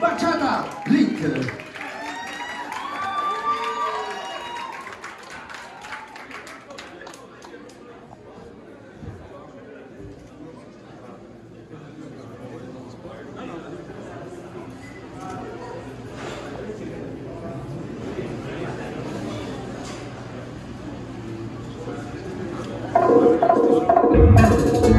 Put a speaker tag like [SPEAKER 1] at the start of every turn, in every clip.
[SPEAKER 1] Baciata Link. Thank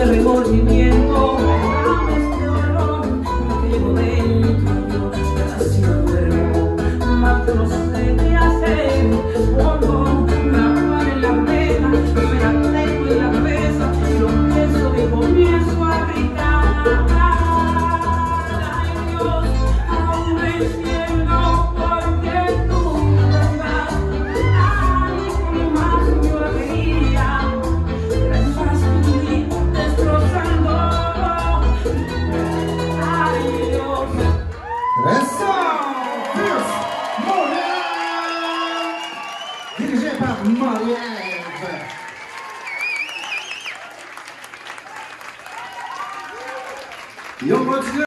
[SPEAKER 2] de remordimiento.
[SPEAKER 1] You look.